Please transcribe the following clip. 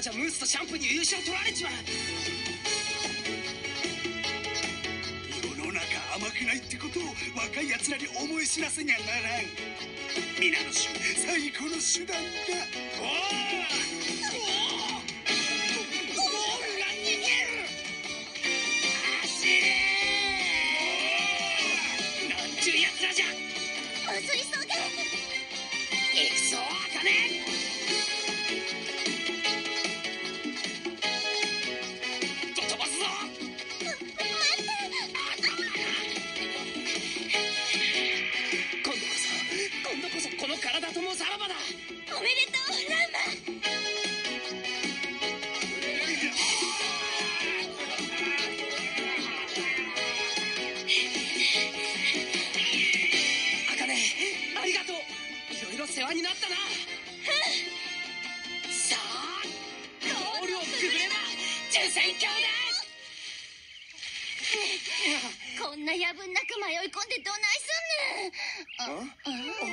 まじゃムースとシャンプーに優勝取られちまう。世の中甘くないってことを若い奴らに思い知らせにゃならん。皆の衆最高の手段だ。おおゴールが世話になったな。さあゴールをくぐれば受選兄弟こんな夜分なく迷い込んでどないすんねん。あ？あ